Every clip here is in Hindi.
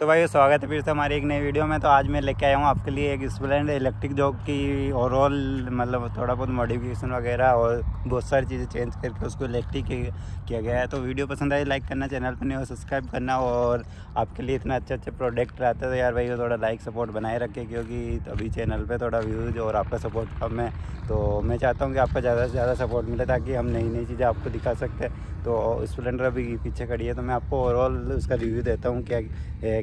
तो भाई स्वागत है फिर से हमारी एक नई वीडियो में। तो आज मैं लेके आया हूँ आपके लिए एक स्प्लेंडर इलेक्ट्रिक जो कि ओवरऑल मतलब थोड़ा बहुत मॉडिफिकेशन वगैरह और बहुत सारी चीज़ें चेंज करके उसको इलेक्ट्रिक किया गया है। तो वीडियो पसंद आई लाइक करना चैनल पर नहीं हो सब्सक्राइब करना और आपके लिए इतना अच्छे अच्छे प्रोडक्ट रहते हैं तो यार भाई थोड़ा लाइक सपोर्ट बनाए रखे क्योंकि अभी चैनल पर थोड़ा व्यूज़ और आपका सपोर्ट कम है। तो मैं चाहता हूँ कि आपका ज़्यादा से ज़्यादा सपोर्ट मिले ताकि हम नई नई चीज़ें आपको दिखा सकते हैं। तो स्प्लेंडर अभी पीछे खड़ी है तो मैं आपको ओवरऑल उसका रिव्यू देता हूँ क्या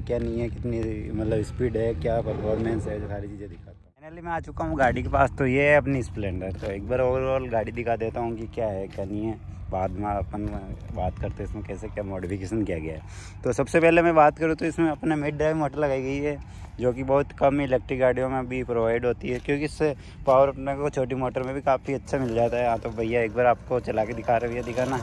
क्या नहीं है, कितनी मतलब स्पीड है, क्या परफॉर्मेंस है सारी चीज़ें दिखाता हूँ। फाइनली मैं आ चुका हूँ गाड़ी के पास तो ये है अपनी स्प्लेंडर तो एक बार ओवरऑल गाड़ी दिखा देता हूँ कि क्या है, क्या नहीं है। बाद में अपन बात करते हैं इसमें कैसे, क्या मॉडिफिकेशन किया गया है। तो सबसे पहले मैं बात करूँ तो इसमें अपने मिड ड्राइव मोटर लगाई गई है, जो कि बहुत कम इलेक्ट्रिक गाड़ियों में भी प्रोवाइड होती है, क्योंकि इससे पावर अपने को छोटी मोटर में भी काफ़ी अच्छा मिल जाता है। हाँ तो भैया एक बार आपको चला के दिखा रहे भैया दिखाना।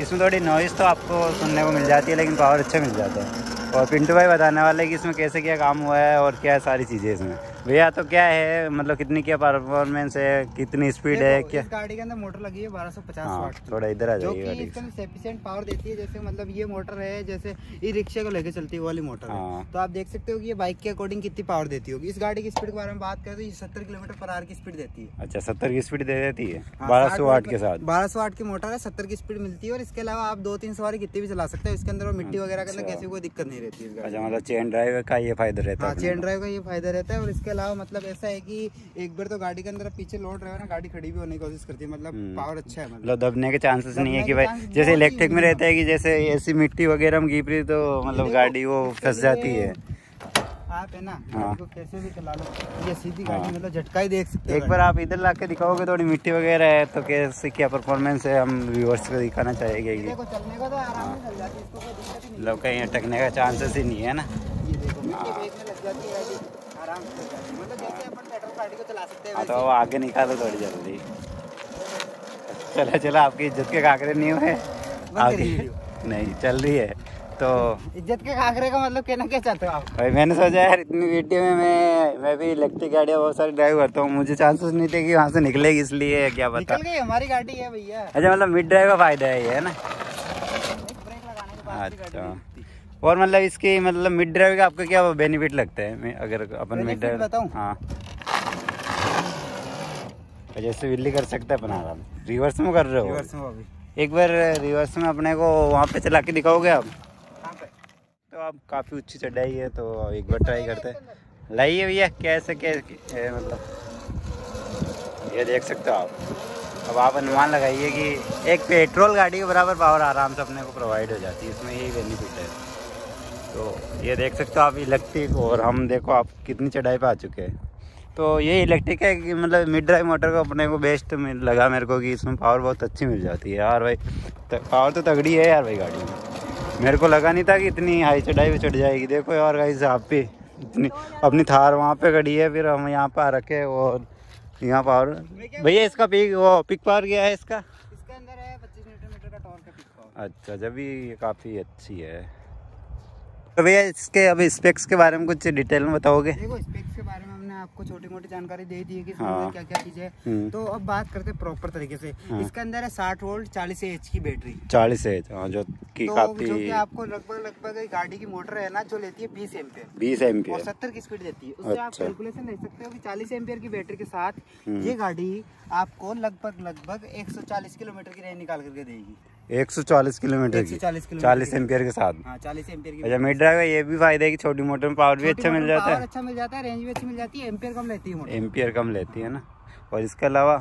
इसमें थोड़ी नॉइज़ तो आपको सुनने को मिल जाती है, लेकिन पावर अच्छा मिल जाता है। और पिंटू भाई बताने वाले कि इसमें कैसे क्या काम हुआ है और क्या है सारी चीज़ें इसमें। भैया तो क्या है? मतलब कितनी क्या परफॉर्मेंस है? कितनी स्पीड है? क्या गाड़ी के अंदर मोटर लगी है 1250 हाँ, वाट थोड़ा इधर आ सफिशिएंट पावर देती है जैसे मतलब ये मोटर है जैसे ई रिक्शा को लेके चलती है वाली मोटर हाँ। तो आप देख सकते हो कि ये बाइक के अकॉर्डिंग कितनी पावर देती होगी। इस गाड़ी की स्पीड के बारे में बात करें तो ये सत्तर किलोमीटर पर आवर की स्पीड देती है। अच्छा सत्तर की स्पीड दे देती है? हाँ, बारह सौ वाट के साथ? बारह सौ वाट की मोटर है सत्तर की स्पीड मिलती है और इसके अलावा आप दो तीन सवारी कितनी भी चला सकते हैं इसके अंदर मिट्टी वगैरह के अंदर कैसे कोई दिक्कत नहीं रहती है अच्छा मतलब चेन ड्राइव का ये फ़ायदा रहता है चेन ड्राइव का ये फ़ायदा रहता है और इसके अलावा मतलब ऐसा है कि एक बार तो गाड़ी के अंदर पीछे लोड रहे ना गाड़ी खड़ी भी होने की कोशिश करती है मतलब पावर अच्छा है मतलब। दबने के चांसेस नहीं है कि भाई जैसे इलेक्ट्रिक में रहता है कि जैसे ऐसी मिट्टी वगैरह में रही तो मतलब गाड़ी वो फंस जाती है। आप है ना हाँ। कैसे भी चला लो ये सीधी गाड़ी हाँ। मतलब झटका ही देख सकते एक बार आप इधर ला के दिखाओगे थोड़ी मिट्टी वगैरह है तो कैसे क्या परफॉर्मेंस है हम व्यूअर्स को दिखाना चाहेंगे कि। तो है। ही मतलब कहीं अटकने का चांसेस ही नहीं है ना। ये देखो मिट्टी लग जाती है आराम से मतलब जैसे अपन पेट्रोल गाड़ी को चला सकते हैं तो आगे निकालो थोड़ी जल्दी। चलो चलो आपकी इज़्ज़त के काकरे नहीं हुए? आगे। नहीं चल रही है। तो इज़्ज़त के काकरे का मतलब कहना क्या चाहते हो आप? भाई मैंने सोचा यार इतनी वीडियो में मैं मैं भी इलेक्ट्रिक गाड़ियाँ बहुत सारी ड्राइव करता हूँ। मुझे चांसेस नहीं थे कि वहाँ से निकलेगी इसलिए क्या पता। निकल गई हमारी गाड़ी है भैया। अच्छा मतलब मिड ड्राइव का फ़ायदा है ये है ना? अच्छा। और मतलब इसकी मतलब मिड ड्राइव का आपको क्या बेनिफिट लगता है? अगर अपन मिड ड्राइव बताऊँ? हाँ। जैसे विल्ली कर सकते हैं अपना आराम। रिवर्स में कर रहे हो? रिवर्स में अभी। एक बार रिवर्स में अपने को वहाँ पे चला के दिखाओगे आप? तो आप काफ़ी ऊँची चढ़ाई है तो एक बार ट्राई करते हैं। लाइए भैया कैसे क्या मतलब? ये देख सकते हो आप। अब आप अनुमान लगाइए कि एक पेट्रोल गाड़ी के बराबर पावर आराम से अपने को प्रोवाइड हो जाती है। इसमें यही बेनिफिट है। तो ये देख सकते हो आप इलेक्ट्रिक और हम देखो आप कितनी चढ़ाई पे आ चुके हैं। तो ये इलेक्ट्रिक है कि मतलब मिड ड्राइव मोटर को अपने को बेस्ट लगा मेरे को कि इसमें पावर बहुत अच्छी मिल जाती है। यार भाई पावर तो तगड़ी है यार भाई गाड़ी में। मेरे को लगा नहीं था कि इतनी हाई चढ़ाई पे चढ़ जाएगी। देखो यार भाई आप भी इतनी अपनी थार वहाँ पे खड़ी है फिर हम यहाँ पे आ रखे और यहाँ पावर भैया इसका पिक वो पिक पावर क्या है इसका? इसका अंदर है पच्चीस मीटर का टॉर्क का पिक पावर अच्छा जब भी ये काफ़ी अच्छी है। तो भैया इसके अभी स्पेक्स के बारे में कुछ डिटेल में बताओगे? देखो स्पेक्स के बारे में हमने आपको छोटी मोटी जानकारी दे दी है कि हाँ। क्या क्या चीज़ें हम्म। तो अब बात करते हैं प्रॉपर तरीके से। हाँ। इसके अंदर है साठ वोल्ट चालीस एच की बैटरी। चालीस एच हाँ जो की तो काफ़ी जो कि आपको लगभग लगभग गाड़ी की मोटर है ना जो लेती है बीस एम्पियर बीस एम्पियर और सत्तर की स्पीड देती है। उससे आप कैलकुलेशन ले सकते हो कि चालीस एम्पियर की बैटरी के साथ हम्म। ये गाड़ी आपको लगभग लगभग एक सौ चालीस किलोमीटर की रेंज निकाल करके देगी। 140 किलोमीटर की। चालीस एम्पियर के साथ। हाँ, चालीस एम्पियर की अच्छा मिड ड्राइव का ये भी फ़ायदा है कि छोटी मोटर में पावर भी अच्छा मिल जाता है। अच्छा मिल जाता है रेंज भी अच्छी मिल जाती है एम्पियर कम लेती है एम्पियर कम लेती है ना। और इसके अलावा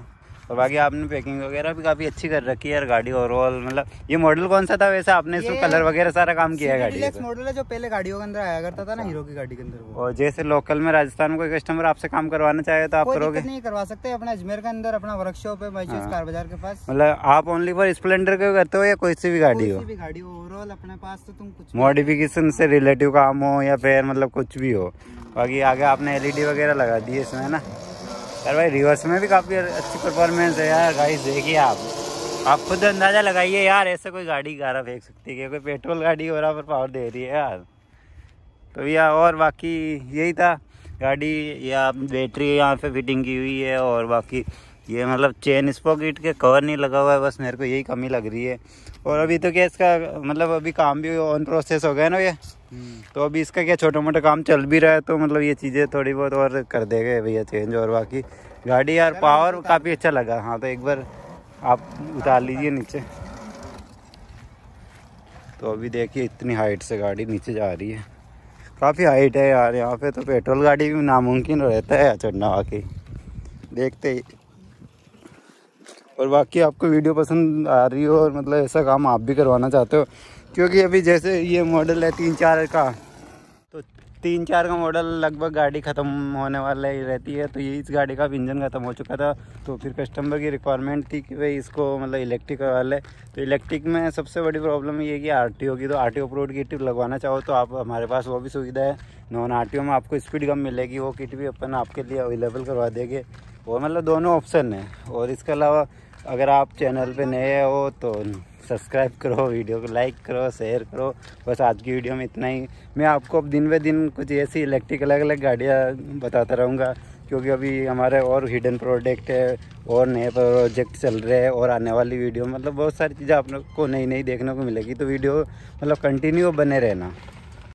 और बाकी आपने पैकिंग वगैरह भी काफ़ी अच्छी कर रखी है यार गाड़ी ओवरऑल मतलब ये मॉडल कौन सा था वैसे आपने इसमें कलर वगैरह सारा काम किया है गाड़ी मॉडल है जो पहले गाड़ियों के अंदर आया करता था ना हीरो की गाड़ी के अंदर और जैसे लोकल में राजस्थान कोई कस्टमर आपसे काम करवाना चाहे तो आप करोगे? नहीं करवा सकते अपना अजमेर के अंदर अपना वर्कशॉप है कार हाँ। बाज़ार के पास। मतलब आप ओनली फॉर स्प्लेंडर के करते हो या कोई सी भी गाड़ी हो? गाड़ी ओवरऑल अपने पास तो तुम कुछ मॉडिफिकेशन से रिलेटिव काम हो या फिर मतलब कुछ भी हो। बाकी आगे आपने एलईडी वगैरह लगा दी है इसमें ना? यार भाई रिवर्स में भी काफ़ी अच्छी परफॉर्मेंस है यार गाड़ी देखिए आप। आप खुद अंदाज़ा लगाइए यार, ऐसे कोई गाड़ी गारा फेंक सकती है, कोई पेट्रोल गाड़ी बराबर पावर दे रही है यार। तो भैया और बाकी यही था, गाड़ी या बैटरी यहाँ पे फिटिंग की हुई है और बाकी ये मतलब चेन स्पॉकेट के कवर नहीं लगा हुआ है बस मेरे को यही कमी लग रही है। और अभी तो क्या इसका मतलब अभी काम भी ऑन प्रोसेस हो गया ना ये? हम्म। तो अभी इसका क्या छोटा मोटा काम चल भी रहा है तो मतलब ये चीज़ें थोड़ी बहुत और कर देंगे भैया चेंज और बाकी। गाड़ी यार पावर काफ़ी अच्छा लगा। हाँ तो एक बार आप उतार लीजिए नीचे। तो अभी देखिए इतनी हाइट से गाड़ी नीचे जा रही है। काफ़ी हाइट है यार यहाँ पे तो पेट्रोल गाड़ी भी नामुमकिन रहता है चढ़ना वाकई देखते ही और बाकी आपको वीडियो पसंद आ रही हो और मतलब ऐसा काम आप भी करवाना चाहते हो, क्योंकि अभी जैसे ये मॉडल है तीन चार का तो तीन चार का मॉडल लगभग गाड़ी ख़त्म होने वाला ही रहती है तो ये इस गाड़ी का इंजन ख़त्म हो चुका था तो फिर कस्टमर की रिक्वायरमेंट थी कि भाई इसको मतलब इलेक्ट्रिक वाले तो इलेक्ट्रिक में सबसे बड़ी प्रॉब्लम ये कि आरटीओ की तो आर टी प्रोड की टिप लगवाना चाहो तो आप, हमारे पास वो भी सुविधा है नॉन आरटीओ में आपको स्पीड कम मिलेगी, वो किट भी अपन आपके लिए अवेलेबल करवा देंगे। और मतलब दोनों ऑप्शन है, और इसके अलावा अगर आप चैनल पे नए हो तो सब्सक्राइब करो, वीडियो को लाइक करो, शेयर करो। बस आज की वीडियो में इतना ही। मैं आपको अब दिन ब दिन कुछ ऐसी इलेक्ट्रिक अलग अलग गाड़ियाँ बताता रहूँगा, क्योंकि अभी हमारे और हिडन प्रोडक्ट है, और नए प्रोजेक्ट चल रहे हैं, और आने वाली वीडियो मतलब बहुत सारी चीज़ें आप लोग को नई नई देखने को मिलेगी। तो वीडियो मतलब कंटिन्यू बने रहना।